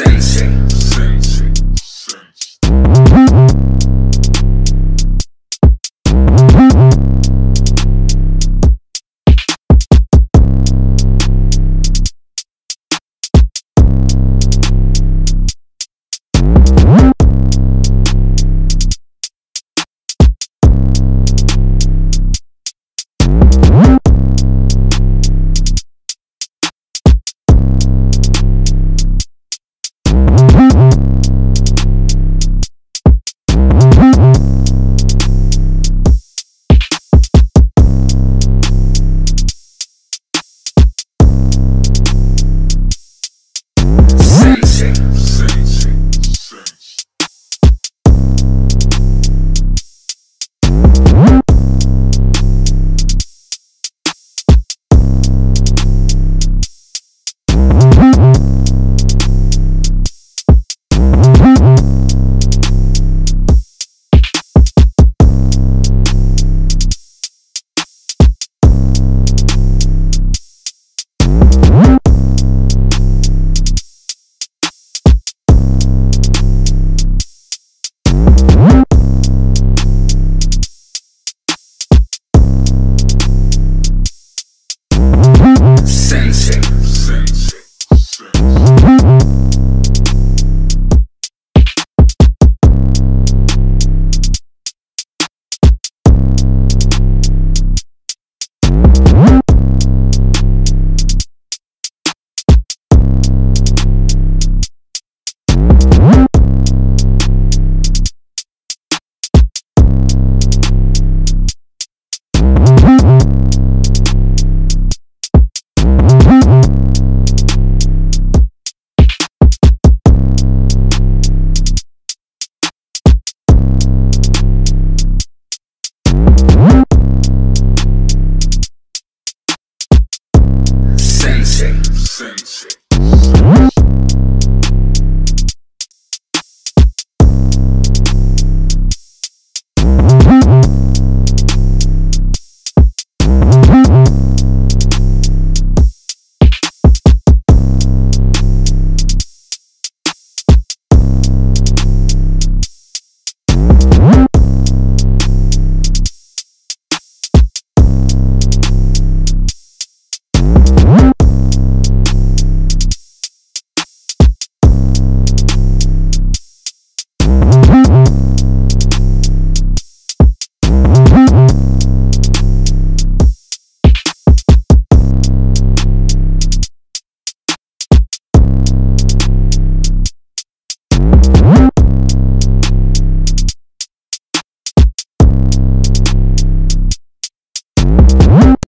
Sensing.